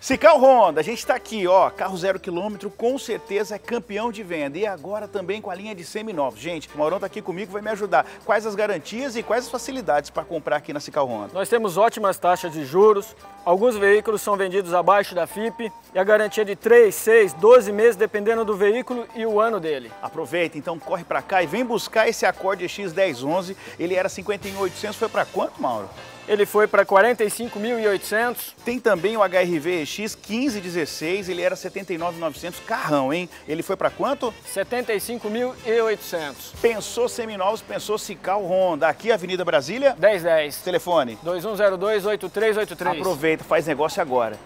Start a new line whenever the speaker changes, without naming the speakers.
Cical Honda, a gente está aqui, ó, carro zero quilômetro, com certeza é campeão de venda. E agora também com a linha de seminovos. Gente, o Maurão está aqui comigo, vai me ajudar. Quais as garantias e quais as facilidades para comprar aqui na Cical Honda?
Nós temos ótimas taxas de juros, alguns veículos são vendidos abaixo da FIP e a garantia de 3, 6, 12 meses, dependendo do veículo e o ano dele.
Aproveita, então corre para cá e vem buscar esse Accord X1011. Ele era 51.800, foi para quanto, Mauro?
Ele foi para 45.800.
Tem também o HRV X 1516, ele era 79.900, carrão, hein? Ele foi para quanto?
75.800.
Pensou seminovos, pensou Cical Honda. Aqui Avenida Brasília?
1010.
Telefone?
2102-8383.
Aproveita, faz negócio agora.